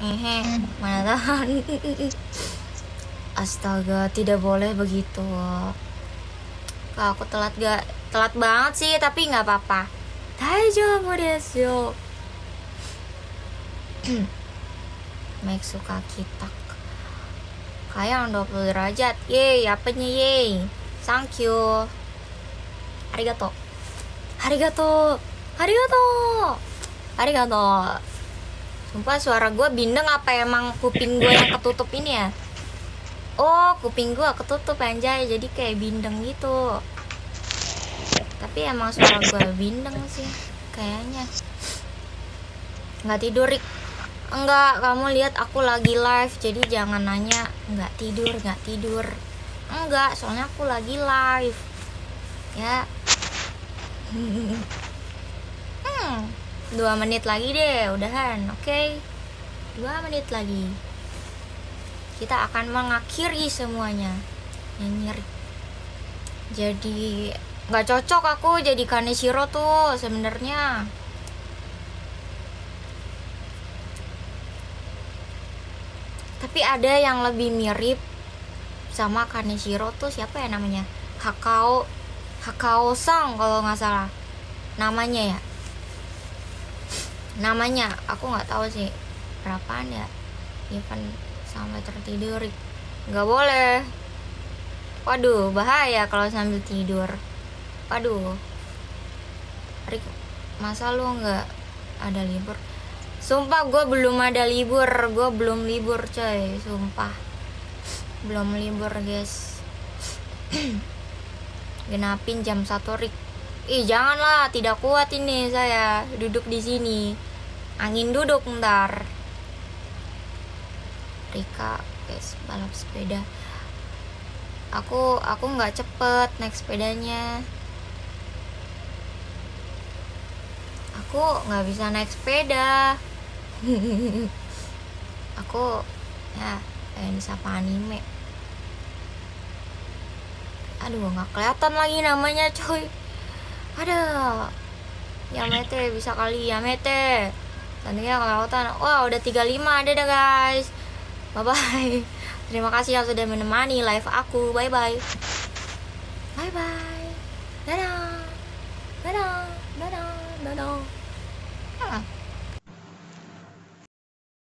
Hehe, mana tahan. Astaga, tidak boleh begitu. Kak, aku telat gak? Telat banget sih, tapi nggak apa-apa. Daijoubu desu yo. Make suka kita. Kayak 20 derajat. Yeay, apanya yeay. Thank you. Arigato. Arigato. Arigato. Arigato. Sumpah suara gue bindeng apa emang kuping gue yang ketutup ini ya? Oh, kuping gue ketutup anjay, jadi kayak bindeng gitu. Tapi emang suara gue bindeng sih, kayaknya. Nggak tidur, Rik. Enggak, kamu lihat aku lagi live, jadi jangan nanya nggak tidur, nggak tidur. Enggak, soalnya aku lagi live. Ya. Hmm dua menit lagi deh udahan oke? Okay? dua menit lagi. Kita akan mengakhiri semuanya. Nyinyir jadi nggak cocok aku jadi Kaneshiro tuh sebenarnya. Tapi ada yang lebih mirip sama Kaneshiro tuh siapa ya namanya? Hakao Hakao Sang kalau nggak salah. Namanya ya namanya aku nggak tahu sih. Berapaan ya? Event sampai tertidur. Nggak boleh. Waduh bahaya kalau sambil tidur. Waduh. Rik masa lu nggak ada libur? Sumpah gue belum ada libur. Gue belum libur coy. Sumpah. Belum libur guys. Genapin jam satu Rik ih janganlah. Tidak kuat ini saya. Duduk di sini angin duduk ntar Rika guys balap sepeda. Aku aku nggak cepet naik sepedanya. Aku nggak bisa naik sepeda. Aku ya pengen disapa anime. Aduh nggak kelihatan lagi namanya coy. Ada. Yamete bisa kali Yamete Tandingnya kelewatan Wah udah 35 ada dah guys. Bye bye Terima kasih yang sudah menemani live aku. Bye bye Bye bye Dadah. Dadah. Dadah. Dadah